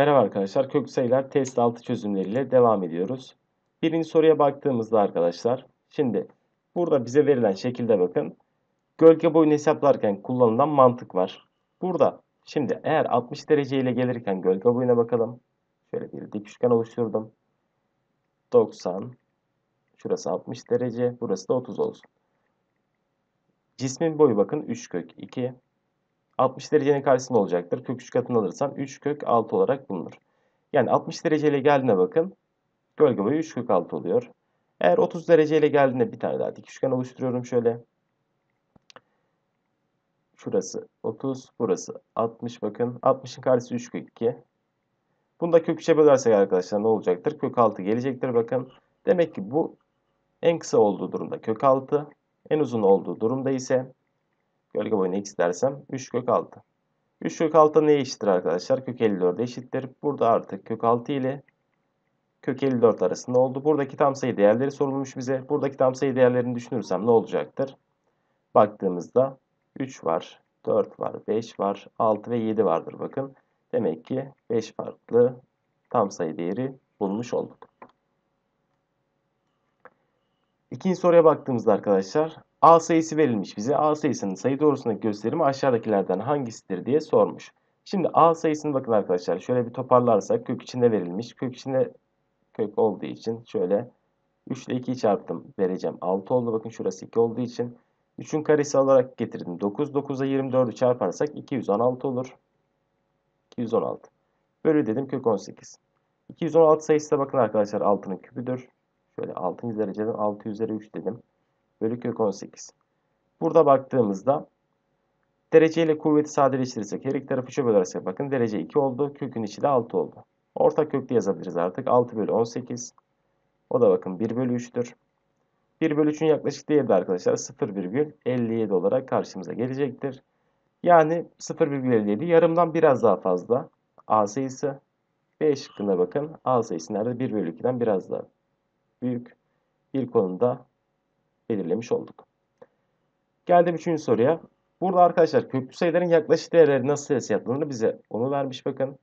Merhaba arkadaşlar. Kök sayılar test 6 çözümleriyle devam ediyoruz. Birinci soruya baktığımızda arkadaşlar, şimdi burada bize verilen şekilde bakın. Gölge boyunu hesaplarken kullanılan mantık var. Burada şimdi eğer 60 derece ile gelirken gölge boyuna bakalım. Şöyle bir dik üçgen oluşturdum. 90, şurası 60 derece, burası da 30 olsun. Cismin boyu bakın 3 kök 2. 60 derecenin karşısında olacaktır. Kök 3 katını alırsam 3 kök 6 olarak bulunur. Yani 60 dereceyle geldiğine bakın. Gölge boyu 3 kök 6 oluyor. Eğer 30 dereceyle geldiğinde bir tane daha dik üçgen oluşturuyorum şöyle. Şurası 30, burası 60 bakın. 60'ın karşısı 3 kök 2. Bunu da kök 3'e bölersek arkadaşlar ne olacaktır? Kök 6 gelecektir bakın. Demek ki bu en kısa olduğu durumda kök 6. En uzun olduğu durumda ise Gölge boyunu x dersem 3 kök 6. 3 kök 6 neye eşittir arkadaşlar? Kök 54'e eşittir. Burada artık kök 6 ile kök 54 arasında oldu. Buradaki tam sayı değerleri sorulmuş bize. Buradaki tam sayı değerlerini düşünürsem ne olacaktır? Baktığımızda 3 var, 4 var, 5 var, 6 ve 7 vardır bakın. Demek ki 5 farklı tam sayı değeri bulmuş olduk. İkinci soruya baktığımızda arkadaşlar A sayısı verilmiş bize. A sayısının sayı doğrusundaki gösterimi aşağıdakilerden hangisidir diye sormuş. Şimdi A sayısını bakın arkadaşlar şöyle bir toparlarsak kök içinde verilmiş. Kök içinde kök olduğu için şöyle 3 ile 2'yi çarptım vereceğim. 6 oldu bakın şurası 2 olduğu için. 3'ün karesi olarak getirdim. 9. 9'a 24'ü çarparsak 216 olur. 216. Bölü dedim kök 18. 216 sayısı da bakın arkadaşlar 6'nın küpüdür. Şöyle 6. dereceden 6 üzeri 3 dedim bölü kök 18. Burada baktığımızda derece ile kuvveti sadeleştirirsek her iki tarafı 3'e bölersek bakın derece 2 oldu. Kökün içi de 6 oldu. Ortak kökte yazabiliriz artık. 6 bölü 18. O da bakın 1 bölü 3'tür. 1 bölü 3'ün yaklaşık değeri de arkadaşlar 0,57 olarak karşımıza gelecektir. Yani 0,57 yarımdan biraz daha fazla. A sayısı. B şıkkında bakın. A sayısı nerede? 1 bölü 2'den biraz daha büyük. Bir konuda belirlemiş olduk. Geldim üçüncü soruya. Burada arkadaşlar köklü sayıların yaklaşık değerleri nasıl hesaplanır bize onu vermiş bakın.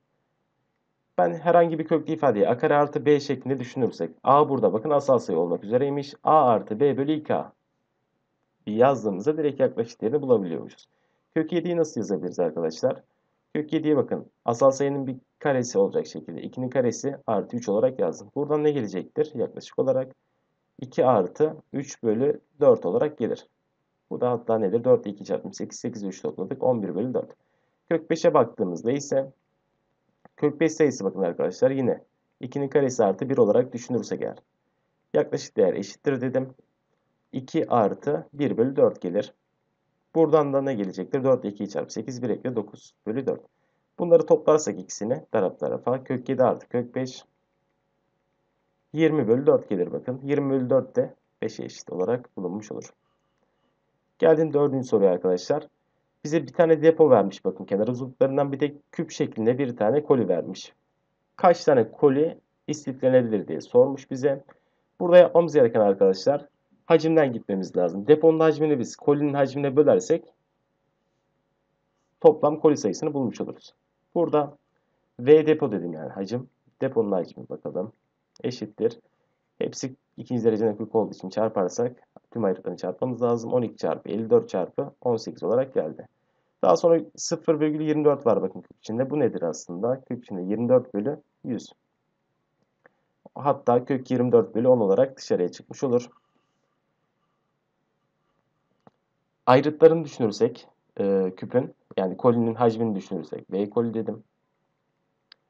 Ben herhangi bir köklü ifadeyi a kare artı b şeklinde düşünürsek a burada bakın asal sayı olmak üzereymiş. a artı b bölü 2a yazdığımızda direkt yaklaşık değerini bulabiliyormuşuz. Kök 7'yi nasıl yazabiliriz arkadaşlar? Kök 7'ye bakın. Asal sayının bir karesi olacak şekilde. 2'nin karesi artı 3 olarak yazdım. Buradan ne gelecektir? Yaklaşık olarak 2 artı 3 bölü 4 olarak gelir. Bu da hatta nedir? 4 ile 2 çarpım 8, 8 3 topladık. 11 bölü 4. Kök 5'e baktığımızda ise kök 5 sayısı bakın arkadaşlar yine 2'nin karesi artı 1 olarak düşünürsek eğer. Yaklaşık değer eşittir dedim. 2 artı 1 bölü 4 gelir. Buradan da ne gelecektir? 4 ile 2'yi çarp 8, 1 ekle 9 bölü 4. Bunları toplarsak ikisini taraf tarafa kök 7 artı kök 5 20 bölü 4 gelir bakın. 20 bölü 4 de 5'e eşit olarak bulunmuş olur. Geldim dördüncü soruya arkadaşlar. Bize bir tane depo vermiş bakın kenar uzunluklarından bir de küp şeklinde bir tane koli vermiş. Kaç tane koli istiflenebilir diye sormuş bize. Burada yapmamız gereken arkadaşlar hacimden gitmemiz lazım. Deponun hacmini biz kolinin hacmine bölersek toplam koli sayısını bulmuş oluruz. Burada V depo dedim yani hacim. Deponun hacmi bakalım eşittir. Hepsi ikinci dereceden kök olduğu için çarparsak tüm ayrıtlarını çarpmamız lazım. 12 çarpı 54 çarpı 18 olarak geldi. Daha sonra 0,24 var bakın kök içinde. Bu nedir aslında? Kök içinde 24 bölü 100. Hatta kök 24 bölü 10 olarak dışarıya çıkmış olur. Ayrıtlarını düşünürsek e, küpün yani kolinin hacmini düşünürsek V koli dedim.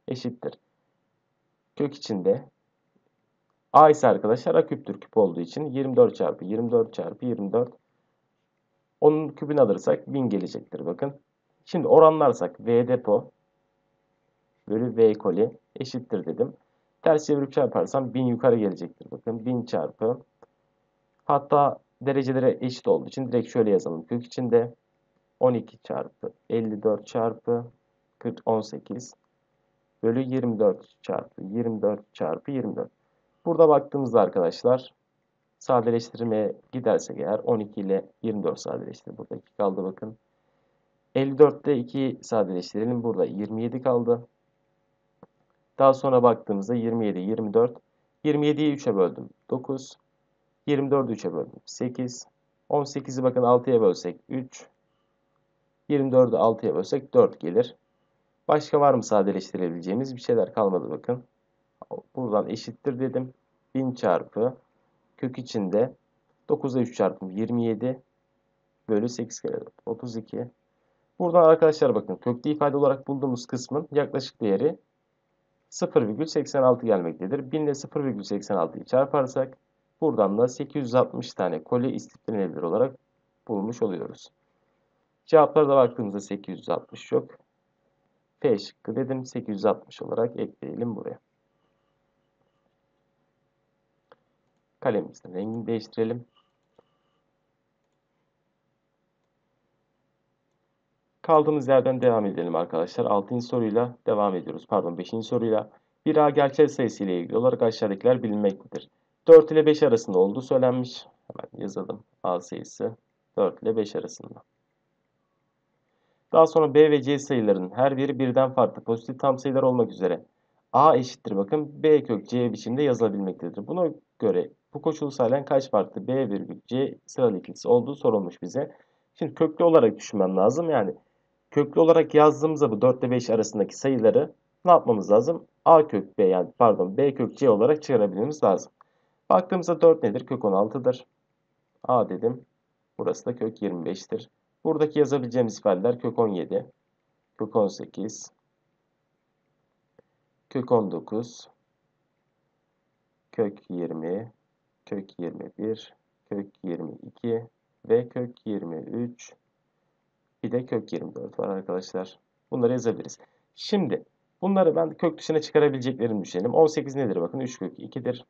Eşittir. Kök içinde A ise arkadaşlar A küptür küp olduğu için 24 çarpı 24 çarpı 24 onun küpünü alırsak 1000 gelecektir bakın. Şimdi oranlarsak V depo bölü V koli eşittir dedim. Ters çevirip çarparsam 1000 yukarı gelecektir. Bakın 1000 çarpı hatta derecelere eşit olduğu için direkt şöyle yazalım. Kök içinde 12 çarpı 54 çarpı 40 18 bölü 24 çarpı 24 çarpı 24. Burada baktığımızda arkadaşlar sadeleştirmeye gidersek eğer 12 ile 24 sadeleştir. Burada 2 kaldı bakın. 54'te 2 sadeleştirelim. Burada 27 kaldı. Daha sonra baktığımızda 27, 24. 27'yi 3'e böldüm. 9. 24'ü 3'e böldüm. 8. 18'i bakın 6'ya bölsek 3. 24'ü 6'ya bölsek 4 gelir. Başka var mı sadeleştirebileceğimiz bir şeyler kalmadı bakın. Buradan eşittir dedim. 1000 çarpı kök içinde 9'a 3 çarpım 27 bölü 8 kere 4 32. Buradan arkadaşlar bakın köklü ifade olarak bulduğumuz kısmın yaklaşık değeri 0,86 gelmektedir. 1000 ile 0,86'yı çarparsak buradan da 860 tane kolye istiflenebilir olarak bulmuş oluyoruz. Cevaplara da baktığımızda 860 yok. P şıkkı dedim 860 olarak ekleyelim buraya. Kalemimizin rengini değiştirelim. Kaldığımız yerden devam edelim arkadaşlar. 6. soruyla devam ediyoruz. Pardon 5. soruyla. Bir A gerçel sayısı ile ilgili olarak aşağıdakiler bilinmektedir. 4 ile 5 arasında olduğu söylenmiş. Hemen yazalım. A sayısı 4 ile 5 arasında. Daha sonra B ve C sayılarının her biri birden farklı pozitif tam sayılar olmak üzere A eşittir bakın B kök C biçimde yazılabilmektedir. Buna göre bu koşulu sağlayan kaç farklı B virgül C sıralı ikilisi olduğu sorulmuş bize. Şimdi köklü olarak düşünmem lazım. Yani köklü olarak yazdığımızda bu 4 ile 5 arasındaki sayıları ne yapmamız lazım? A kök B yani pardon B kök C olarak çıkarabilmemiz lazım. Baktığımızda 4 nedir? Kök 16'dır. A dedim. Burası da kök 25'tir. Buradaki yazabileceğimiz ifadeler kök 17, kök 18, kök 19, kök 20, kök 21, kök 22 ve kök 23 bir de kök 24 var arkadaşlar. Bunları yazabiliriz. Şimdi bunları ben kök dışına çıkarabileceklerimi düşünelim. 18 nedir? Bakın 3 kök 2'dir.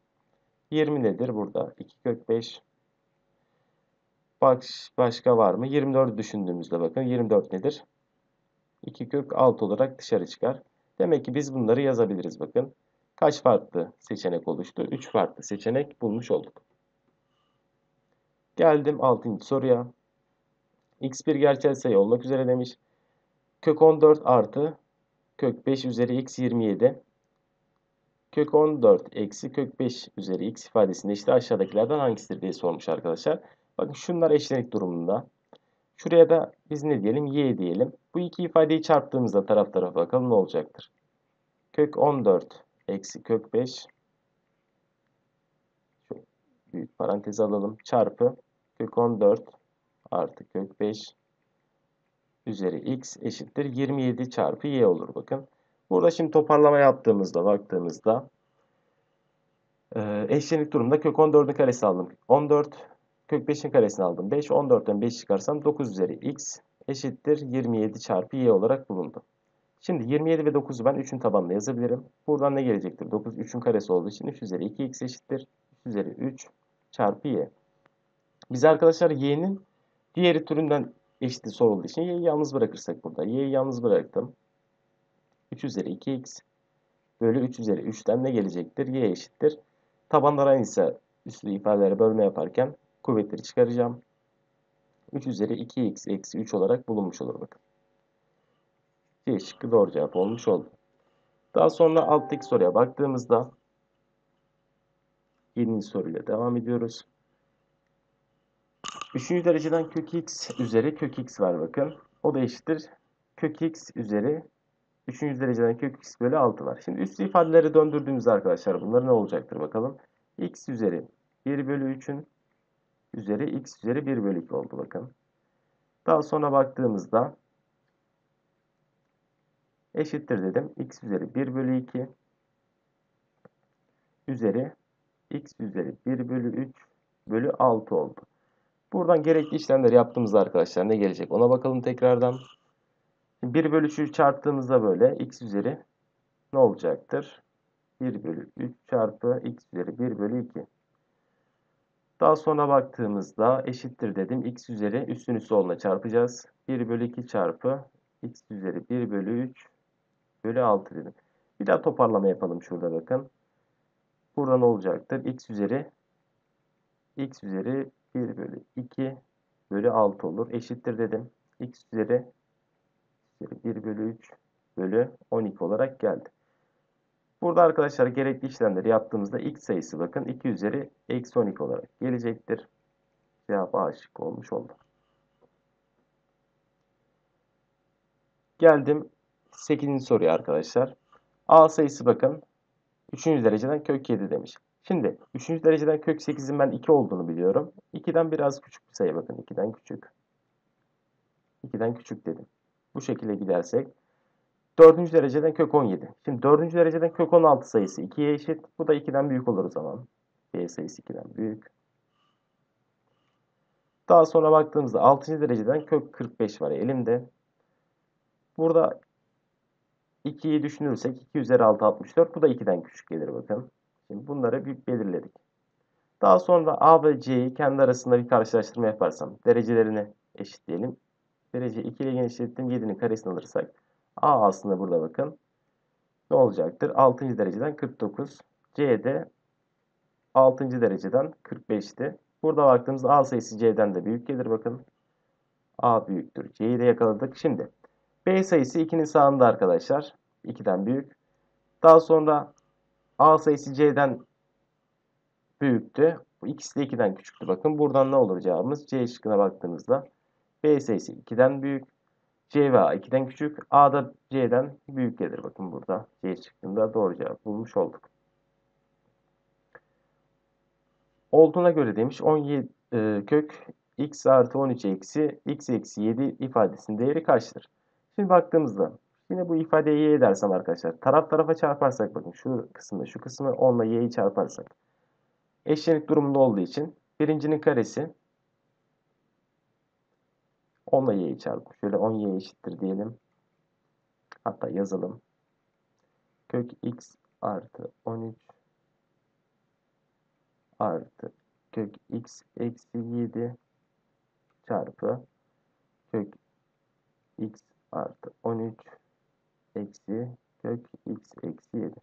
20 nedir? Burada 2 kök 5. Baş, başka var mı? 24'ü düşündüğümüzde bakın 24 nedir? 2 kök 6 olarak dışarı çıkar. Demek ki biz bunları yazabiliriz bakın. Kaç farklı seçenek oluştu? 3 farklı seçenek bulmuş olduk. Geldim 6. soruya. x bir gerçel sayı olmak üzere demiş. Kök 14 artı kök 5 üzeri x 27. Kök 14 eksi kök 5 üzeri x ifadesinde işte aşağıdakilerden hangisidir diye sormuş arkadaşlar. Bakın şunlar eşlenik durumunda. Şuraya da biz ne diyelim? Y diyelim. Bu iki ifadeyi çarptığımızda taraf tarafa bakalım ne olacaktır. Kök 14 eksi kök 5 Şöyle büyük parantez alalım. Çarpı kök 14 artı kök 5 üzeri x eşittir 27 çarpı y olur bakın. Burada şimdi toparlama yaptığımızda baktığımızda eşlenik durumda kök 14'ün karesi aldım. 14 Kök 5'in karesini aldım. 5, 14'ten 5 çıkarsam 9 üzeri x eşittir 27 çarpı y olarak bulundu. Şimdi 27 ve 9'u ben 3'ün tabanına yazabilirim. Buradan ne gelecektir? 9 3'ün karesi olduğu için 3 üzeri 2x eşittir. 3 üzeri 3 çarpı y. Biz arkadaşlar y'nin diğeri türünden eşiti sorulduğu için y'yi yalnız bırakırsak burada. y'yi yalnız bıraktım. 3 üzeri 2x bölü 3 üzeri 3'ten ne gelecektir? y eşittir. Tabanlar aynıysa üslü ifadeleri bölme yaparken kuvvetleri çıkaracağım. 3 üzeri 2x eksi 3 olarak bulunmuş olur bakın. C şıkkı doğru cevap olmuş oldu. Daha sonra alttaki soruya baktığımızda 7. soruyla devam ediyoruz. 3. dereceden kök x üzeri kök x var bakın. O da eşittir. Kök x üzeri 3. dereceden kök x bölü 6 var. Şimdi üslü ifadeleri döndürdüğümüzde arkadaşlar bunlar ne olacaktır bakalım. x üzeri 1 bölü 3'ün üzeri x üzeri 1 bölü 2 oldu bakın. Daha sonra baktığımızda eşittir dedim. x üzeri 1 bölü 2 üzeri x üzeri 1 bölü 3 bölü 6 oldu. Buradan gerekli işlemleri yaptığımızda arkadaşlar ne gelecek ona bakalım tekrardan. 1 bölü 3'ü çarptığımızda böyle x üzeri ne olacaktır? 1 bölü 3 çarpı x üzeri 1 bölü 2. Daha sonra baktığımızda eşittir dedim. x üzeri üstün üstü oluna çarpacağız. 1 bölü 2 çarpı x üzeri 1 bölü 3 bölü 6 dedim. Bir daha toparlama yapalım şurada bakın. Burada ne olacaktır? x üzeri x üzeri 1 bölü 2 bölü 6 olur. Eşittir dedim. x üzeri 1 bölü 3 bölü 12 olarak geldi. Burada arkadaşlar gerekli işlemleri yaptığımızda x sayısı bakın 2 üzeri eksi 12 olarak gelecektir. Cevap A olmuş oldu. Geldim 8. soruya arkadaşlar. A sayısı bakın 3. dereceden kök 7 demiş. Şimdi 3. dereceden kök 8'in ben 2 olduğunu biliyorum. 2'den biraz küçük bir sayı bakın. 2'den küçük. 2'den küçük dedim. Bu şekilde gidersek 4. dereceden kök 17. Şimdi 4. dereceden kök 16 sayısı 2'ye eşit. Bu da 2'den büyük olur o zaman. B sayısı 2'den büyük. Daha sonra baktığımızda 6. dereceden kök 45 var elimde. Burada 2'yi düşünürsek 2 üzeri 6 64. Bu da 2'den küçük gelir bakın. Şimdi bunları bir belirledik. Daha sonra A ve C'yi kendi arasında bir karşılaştırma yaparsam derecelerini eşitleyelim. Derece 2 ile genişlettim. 7'nin karesini alırsak A aslında burada bakın. Ne olacaktır? 6. dereceden 49. C de 6. dereceden 45'ti. Burada baktığımızda A sayısı C'den de büyük gelir bakın. A büyüktür. C'yi de yakaladık. Şimdi B sayısı 2'nin sağında arkadaşlar. 2'den büyük. Daha sonra A sayısı C'den büyüktü. Bu ikisi de 2'den küçüktü. Bakın buradan ne olur cevabımız? C şıkkına baktığımızda B sayısı 2'den büyük. C ve A 2'den küçük. A da C'den büyük gelir. Bakın burada C çıktığında doğru cevap bulmuş olduk. Olduğuna göre demiş 17 e, kök x artı 13 eksi x eksi 7 ifadesinin değeri kaçtır? Şimdi baktığımızda yine bu ifadeyi y edersem arkadaşlar taraf tarafa çarparsak bakın şu kısmı şu kısmı 10 ile y'yi çarparsak eşlenik durumunda olduğu için birincinin karesi 10 ile y'yi çarpın. Şöyle 10 y eşittir diyelim. Hatta yazalım. Kök x artı 13 artı kök x eksi 7 çarpı kök x artı 13 eksi kök x eksi 7.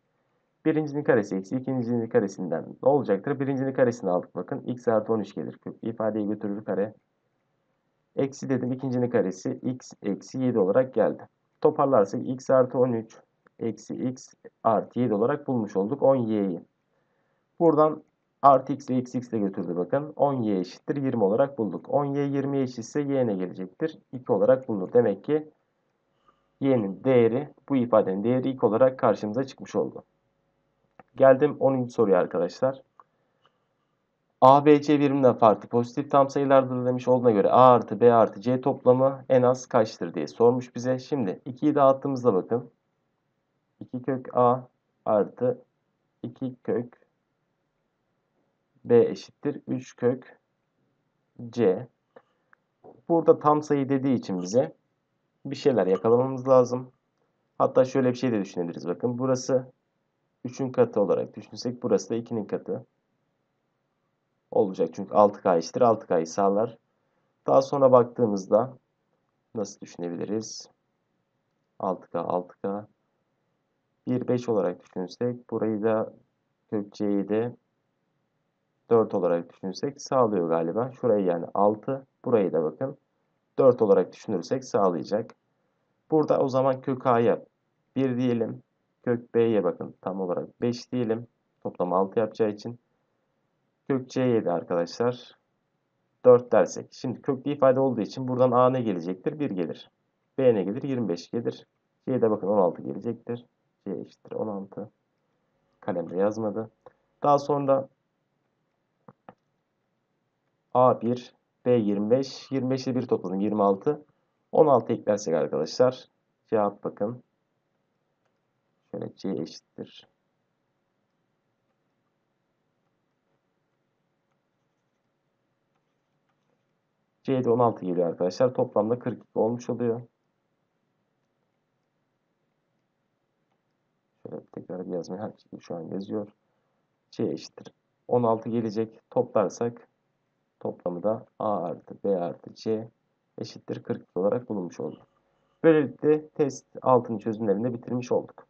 Birincinin karesi eksi ikincinin karesinden ne olacaktır? Birincinin karesini aldık bakın. x artı 13 gelir. Kök ifadeyi götürür kare. Eksi dedim ikincinin karesi x eksi 7 olarak geldi. Toparlarsak x artı 13 eksi x artı 7 olarak bulmuş olduk 10y'yi. Buradan artı x ile eksi x ile götürdü bakın. 10y eşittir 20 olarak bulduk. 10y 20 eşitse y gelecektir? 2 olarak bulunur. Demek ki y'nin değeri bu ifadenin değeri 2 olarak karşımıza çıkmış oldu. Geldim 10. soruya arkadaşlar. A, B, C birimden farklı pozitif tam sayılardır demiş olduğuna göre A artı B artı C toplamı en az kaçtır diye sormuş bize. Şimdi 2'yi dağıttığımızda bakın. 2 kök A artı 2 kök B eşittir 3 kök C. Burada tam sayı dediği için bize bir şeyler yakalamamız lazım. Hatta şöyle bir şey de düşünebiliriz. Bakın burası 3'ün katı olarak düşünsek burası da 2'nin katı olacak. Çünkü 6K eşittir 6K'yı sağlar. Daha sonra baktığımızda nasıl düşünebiliriz? 6K 6K 1 5 olarak düşünsek burayı da kök C'yi de 4 olarak düşünürsek sağlıyor galiba. Şurayı yani 6. Burayı da bakın 4 olarak düşünürsek sağlayacak. Burada o zaman kök A'ya 1 diyelim. Kök B'ye bakın tam olarak 5 diyelim. Toplam 6 yapacağı için. Kök C7 arkadaşlar. 4 dersek. Şimdi köklü ifade olduğu için buradan A ne gelecektir? 1 gelir. B ne gelir? 25 gelir. C'de bakın 16 gelecektir. C eşittir 16. Kalemde yazmadı. Daha sonra A1, B25, 25 ile 1 topladım 26. 16 eklersek arkadaşlar cevap bakın. Şöyle C eşittir. C'de 16 geliyor arkadaşlar. Toplamda 42 olmuş oluyor. Şöyle tekrar bir yazmayı her şekilde şu an yazıyor. C eşittir. 16 gelecek. Toplarsak toplamı da A artı B artı C eşittir 42 olarak bulunmuş oldu. Böylelikle test altını çözümlerinde bitirmiş olduk.